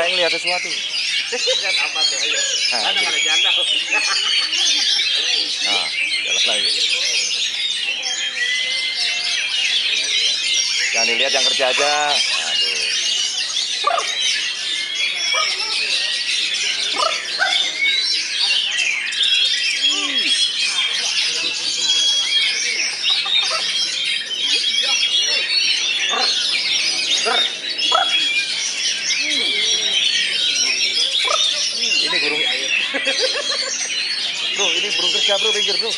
Kayak ngeliat sesuatu. Lihat apa tuh ayo. Nah, Ada ada janda. Nah, lagi. Jangan dilihat yang kerja aja. Aduh. Bro, ini bro kerja bro, pinggir bro.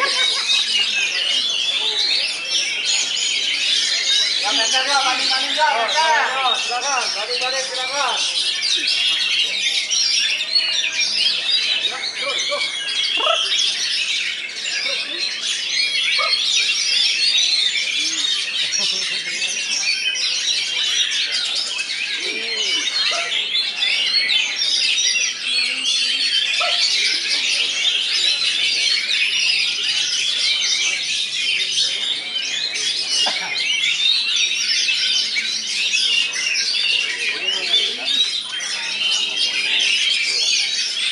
Oh, silakan, silakan, silakan, silakan, silakan, silakan, silakan, silakan, silakan,